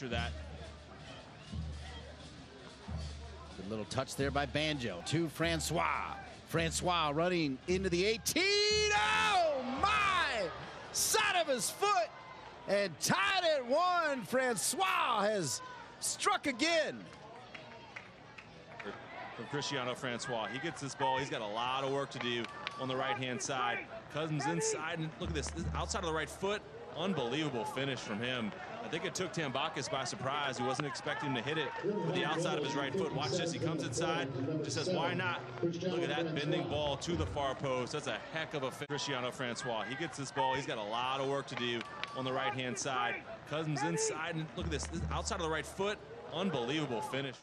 capture that. Good little touch there by Banjo to Francois. Francois running into the 18. Oh my! Side of his foot and tied at one. Francois has struck again. From Christiano Francois. He gets this ball. He's got a lot of work to do on the right hand side. Cousins inside, and look at this, this outside of the right foot. Unbelievable finish from him. I think it took Tambakis by surprise. He wasn't expecting to hit it with the outside of his right foot. Watch this. He comes inside, just says, why not? Look at that bending ball to the far post. That's a heck of a fit. Christiano Francois. He gets this ball. He's got a lot of work to do on the right hand side. Cousins inside, and look at this, this outside of the right foot. Unbelievable finish.